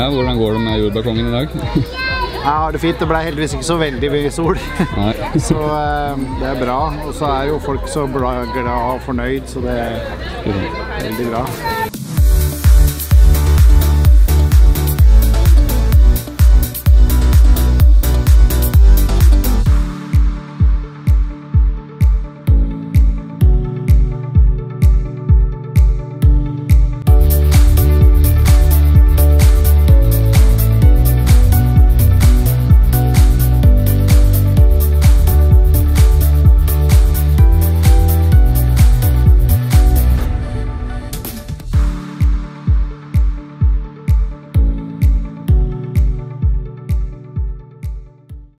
Ja, hvordan går det med jordbærkongen i dag? Jeg har det fint. Det ble heldigvis ikke så veldig mye sol. Så eh, det er bra. Og så er jo folk så glad og fornøyd, så det er veldig bra.